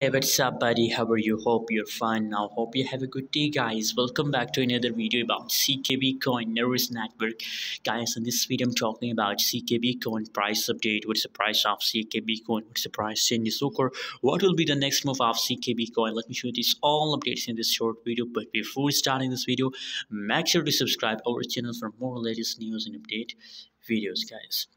Hey, what's up, buddy? How are you? Hope you're fine now. Hope you have a good day, guys. Welcome back to another video about CKB Coin Nervos Network, guys. In this video, I'm talking about CKB Coin price update. What's the price of CKB Coin? What's the price changes occur? What will be the next move of CKB Coin? Let me show you these all updates in this short video. But before starting this video, make sure to subscribe our channel for more latest news and update videos, guys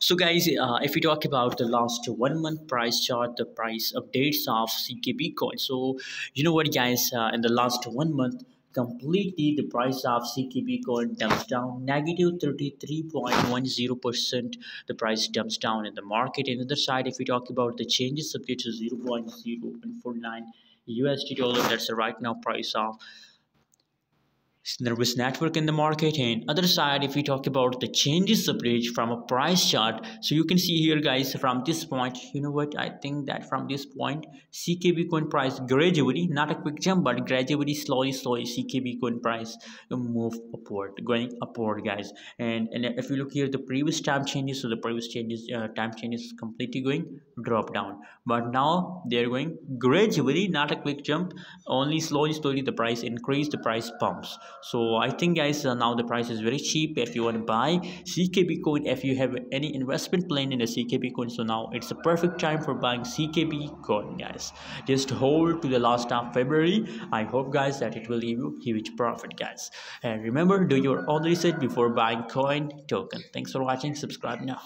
so guys uh, if we talk about the last one month price chart the price updates of ckb coin so you know what guys uh, in the last one month completely the price of ckb coin dumps down. Negative 33.10 percent the price dumps down in the market. And other side if we talk about the changes subject to 0.0149 usd dollar that's the right now price of nervos network in the market and other side if we talk about the changes bridge from a price chart so you can see here guys from this point you know what i think that from this point ckb coin price gradually not a quick jump but gradually slowly slowly ckb coin price move upward going upward guys. And and if you look here the previous time changes so the previous changes uh, time changes completely going drop down. But now they're going gradually not a quick jump only slowly slowly the price increase the price pumps. So i think guys uh, now the price is very cheap if you want to buy ckb coin if you have any investment plan in the ckb coin. So now it's a perfect time for buying ckb coin guys. Just hold to the last of february. I hope guys that it will give you huge profit guys. And remember do your own research before buying coin token. Thanks for watching. Subscribe now